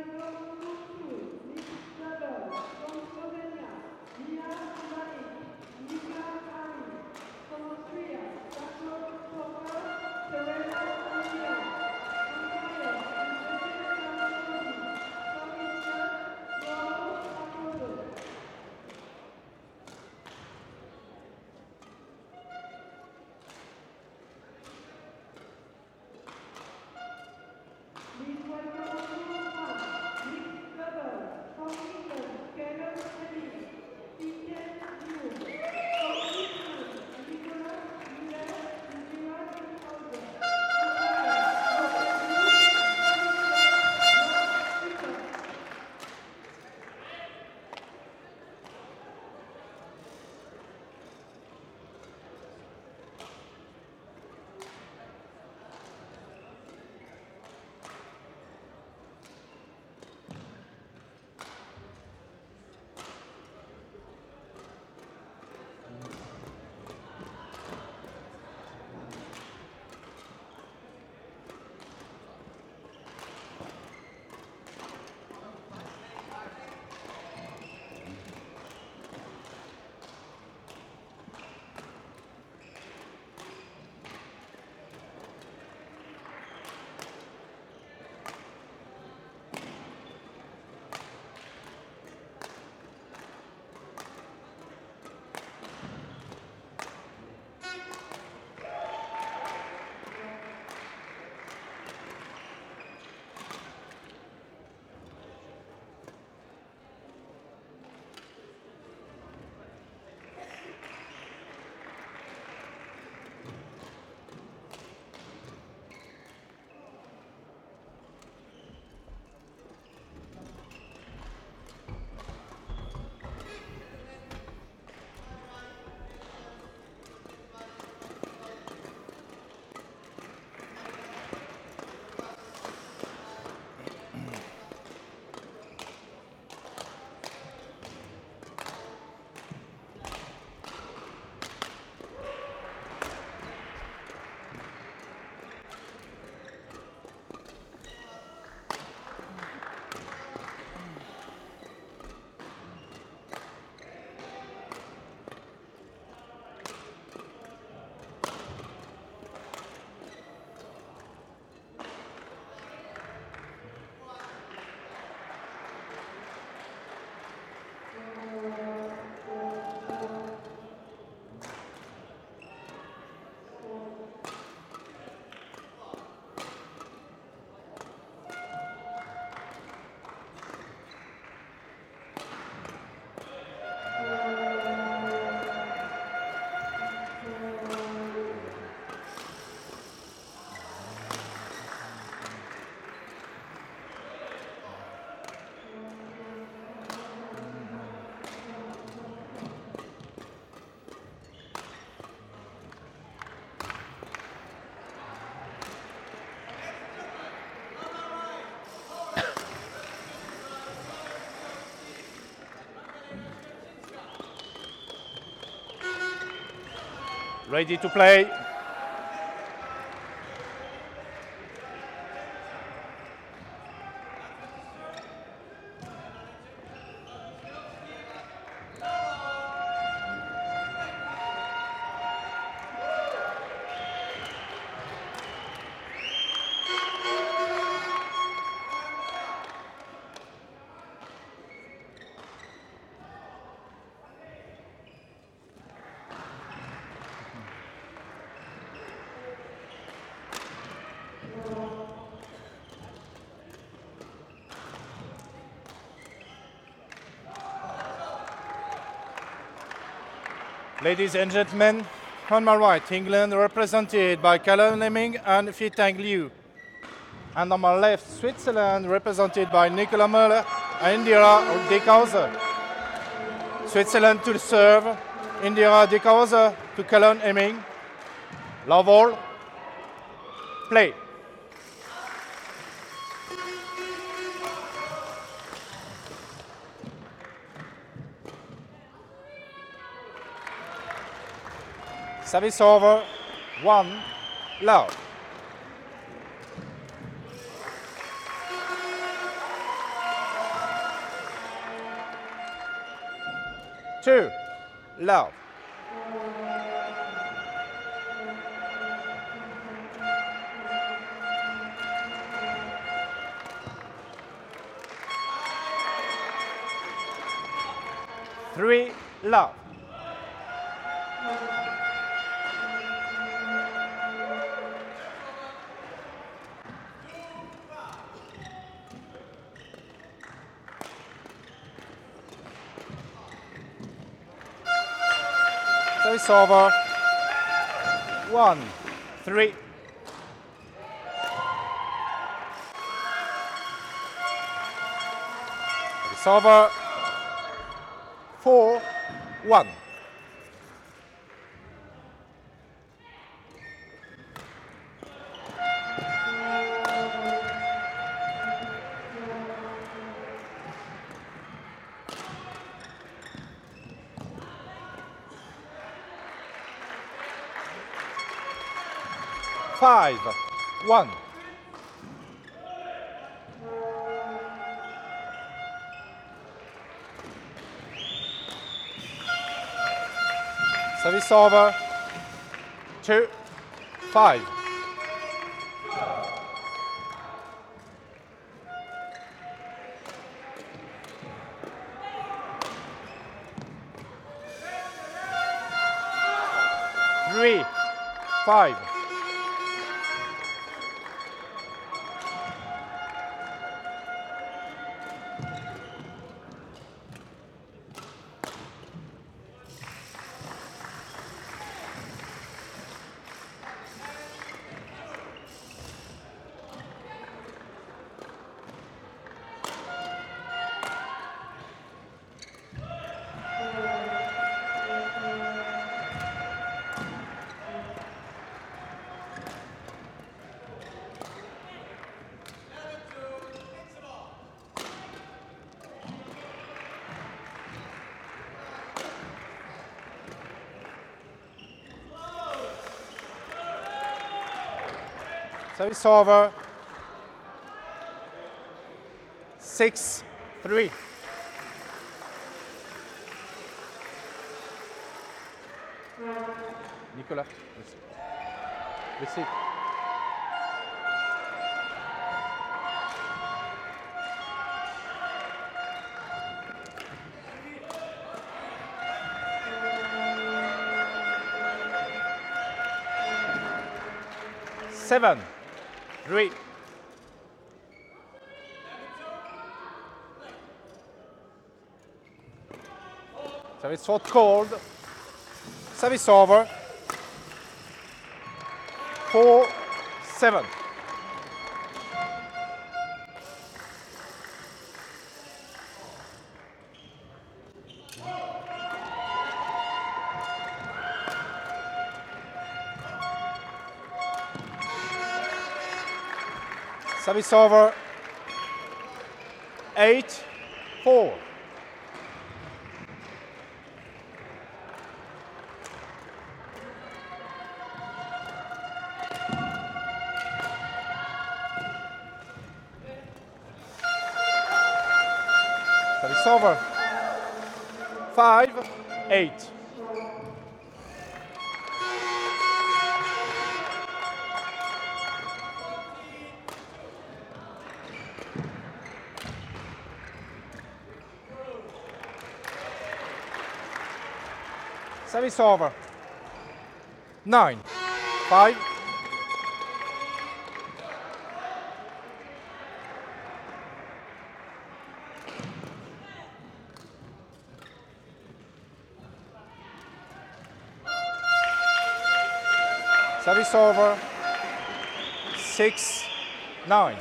Obrigado, irmão. Ready to play. Ladies and gentlemen, on my right, England represented by Callum Hemming and Fee Teng Liew. And on my left, Switzerland represented by Nicola Müller and Indira Dickhäuser. Switzerland to serve, Indira Dickhäuser to Callum Hemming. Love all. Play. Service over. One. Love. Two. Love. Three. Love. Service over. One, three. Service over. Four, one. Five, one. Service over. Two, five. Three, five. Service over. Six, three. Nicolas. Merci. Seven, three. Service hot cold. Service over. Four, seven. Service over. Eight, four. It's over. Five, eight. Service over. Nine, five. Service over. Six, nine.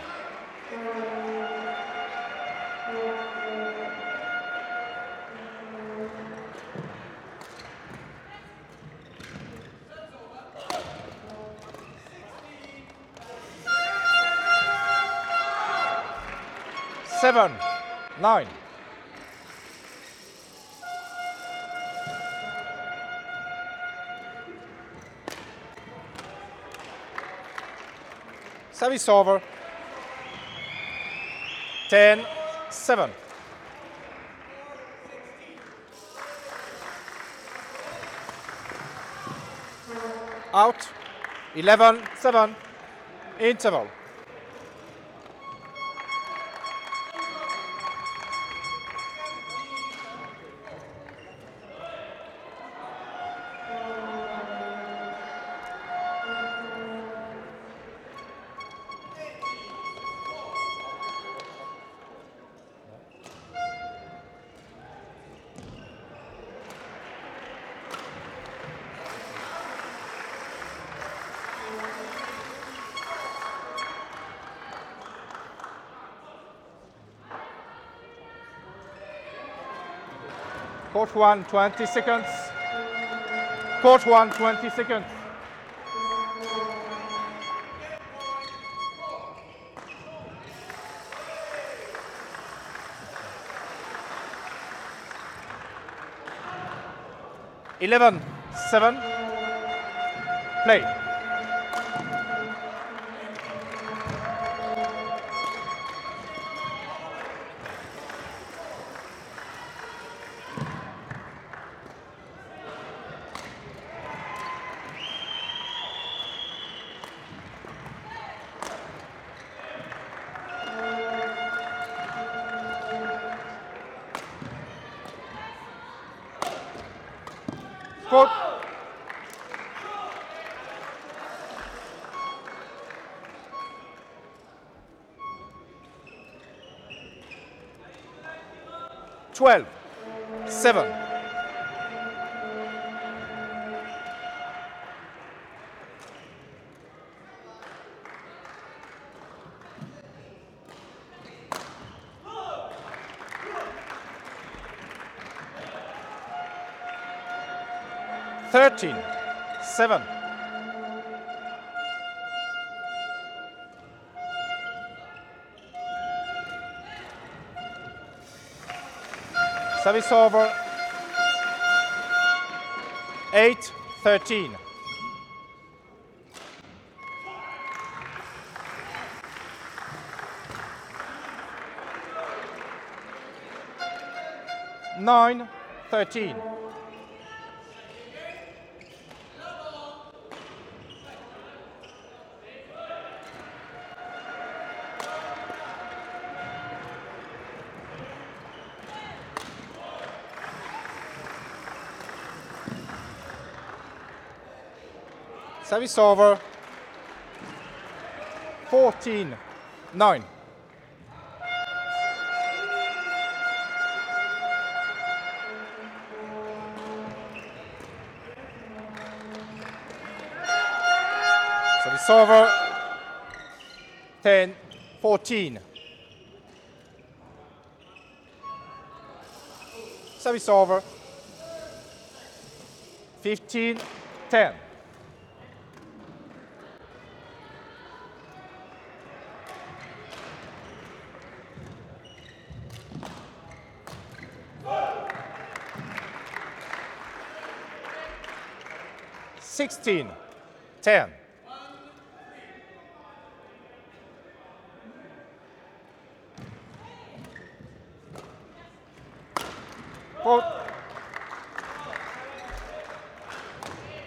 Seven, nine. Service over. 10, 7. Out. 11, 7. Interval. Court 1, 20 seconds. Court 1, 20 seconds. Eleven, seven. Play. 12, 7. Thirteen, seven. Service over. Eight, thirteen. Nine, thirteen. Over. 14, 9. Service over. 10, 14. Service over. 15, 10. Sixteen, ten. Faute.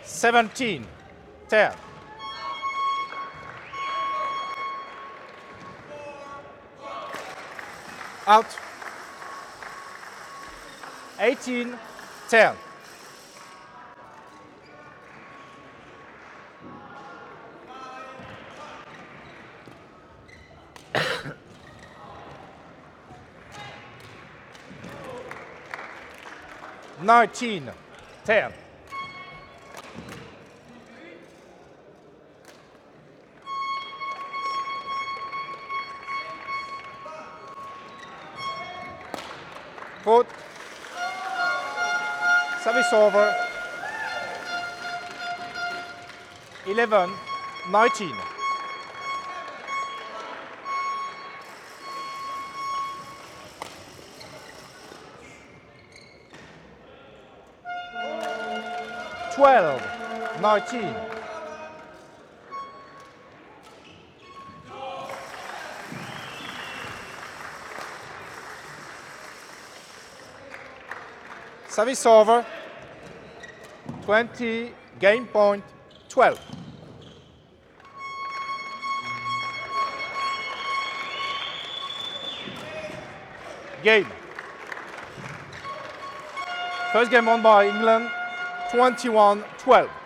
17, 10. Out. 18, 10. Nineteen, ten. Foot. Service over. 11, 19. Twelve, nineteen. Service over. 20, game point 12. Game. First game won by England, 21 12.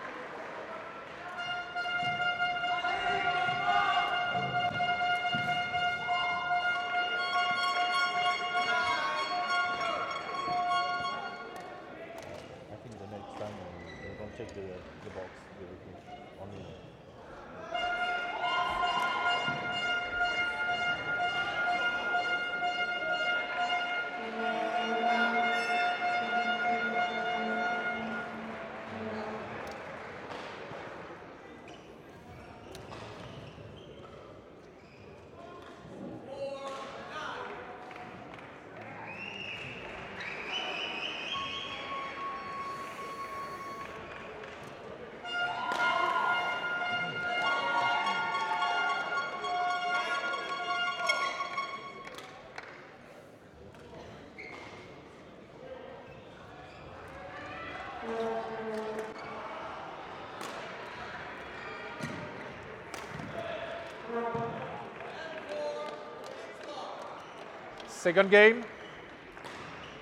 Second game.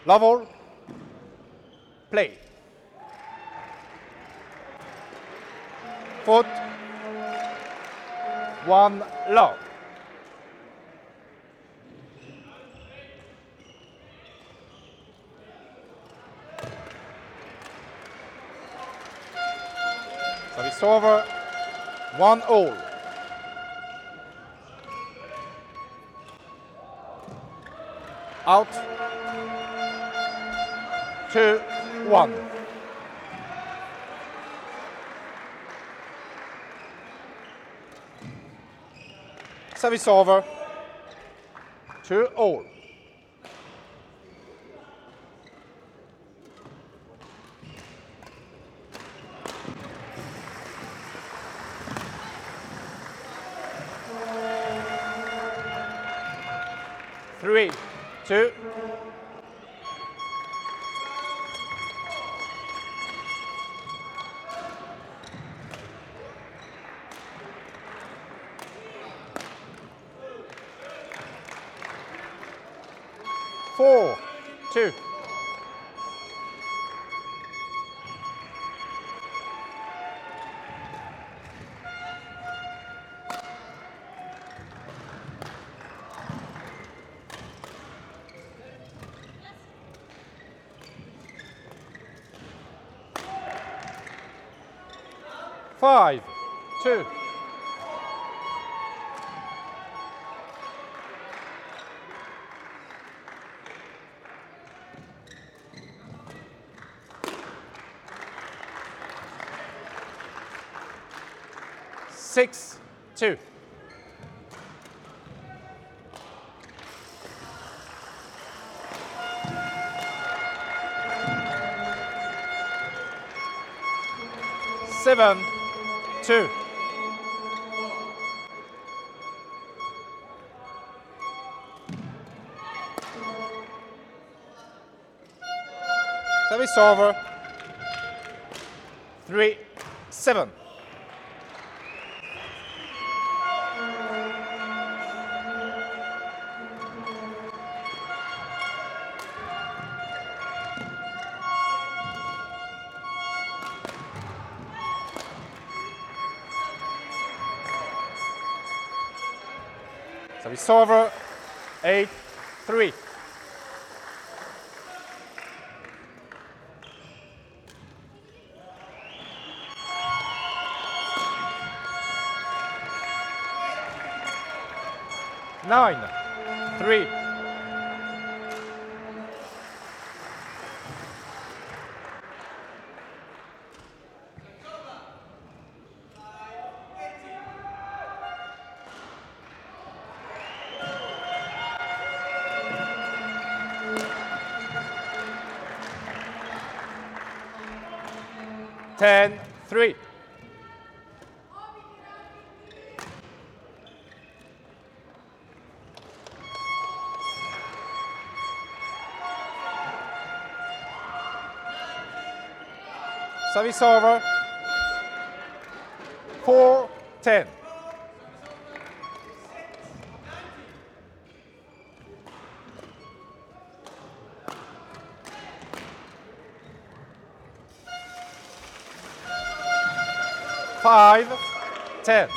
Level. Play. Foot. One love. Service over. One all. Out. Two, one. Service over. Two all. Three, two. Five, two. Six, two. Seven, two. Service over. Three, seven. over 8, 3. 10, 3. Service over. 4, 10. Five, ten.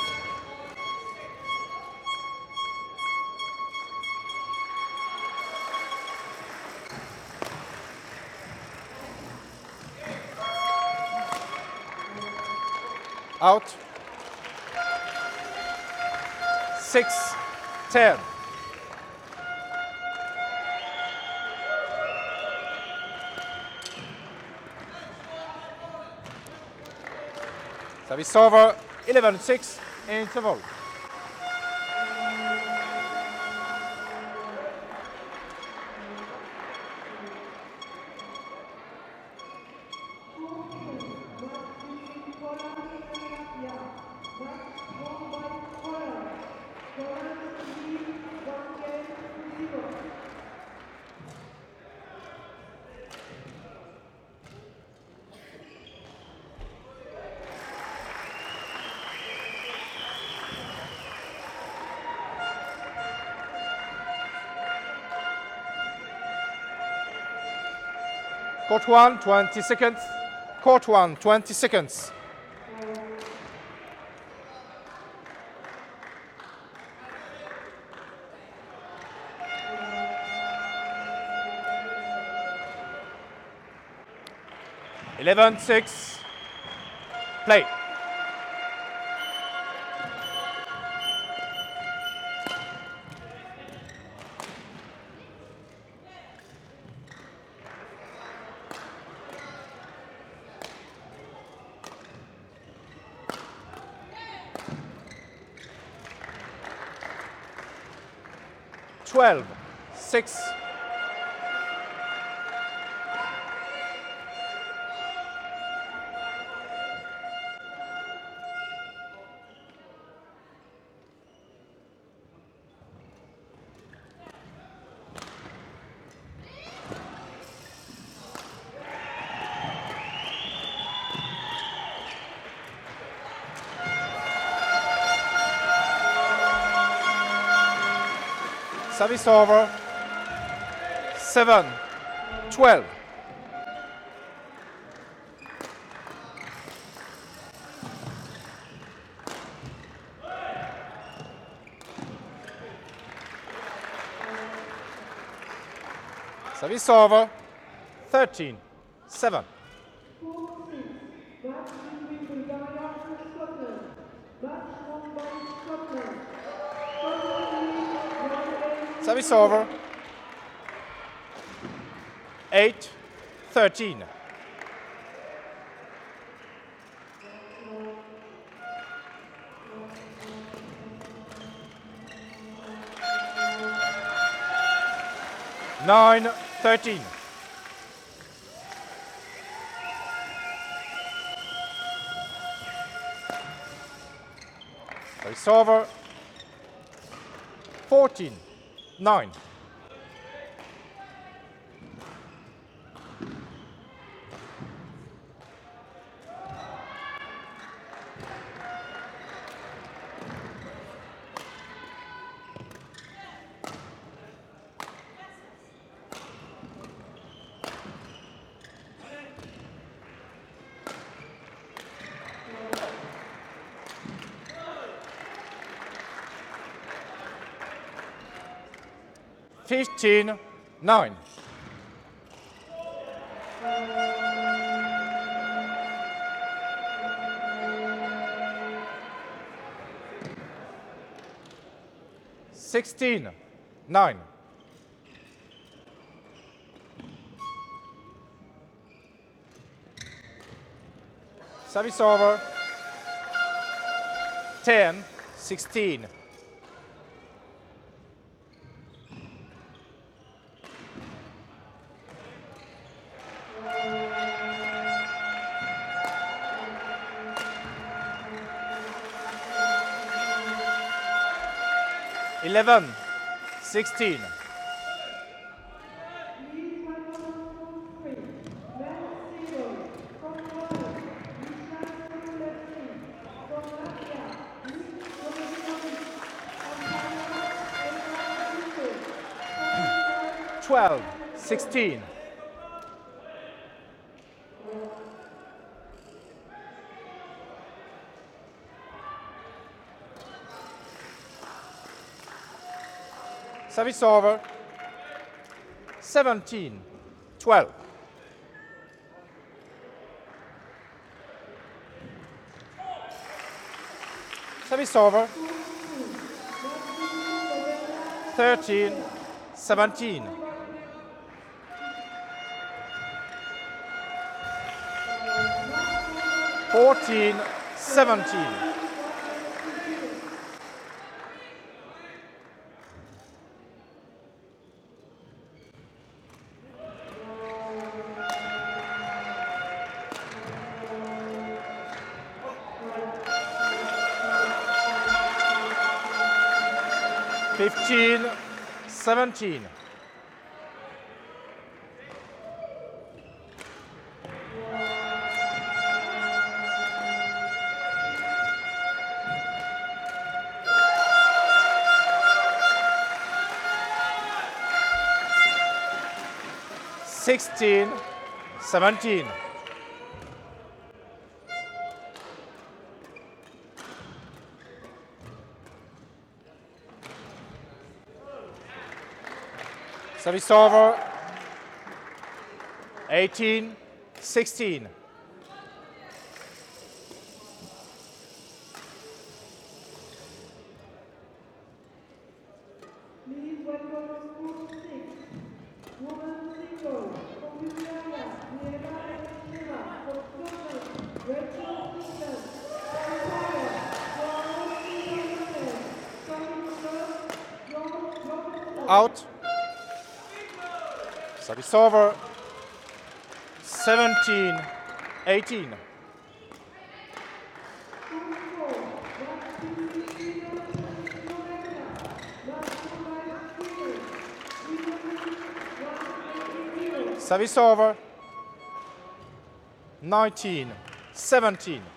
Out. Six, ten. Service over. 11-6 interval. Court 1, 20 seconds. Court 1, 20 seconds. Eleven six. Play. Twelve six. Service over. 7, 12. Service over. 13, 7. Service over. 8 13. Nine thirteen. It's over. 14 9. 15 9. Sixteen, nine. Service over. Ten, sixteen. 11, 16. Twelve, sixteen. Service over. 17, 12. Service over. 13, 17. Fourteen, seventeen. 17. Sixteen, seventeen. 17. Service over. 18, 16. Lead one double school six. Woman single. From Bulgaria. Nieva Elisheva. From Scotland. Rachel Stephen. From Poland. Joanna Stephenson. From England. John Robertson. Out. Over. 17, 18. Service over. 19, 17.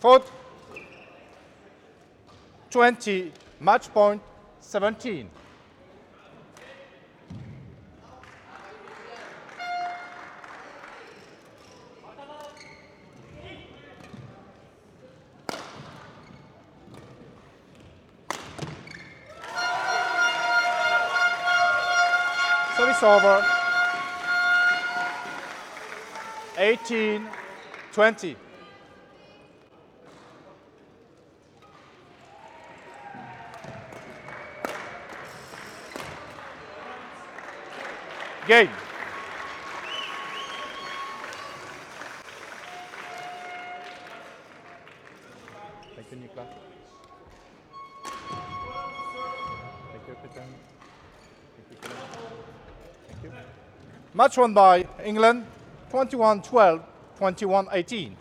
Fourth. 20, match point 17. Service over. 18, 20. Game. Thank you, Niklas. Thank you. Thank you. Thank you. Match won by England 21 12, 21 18.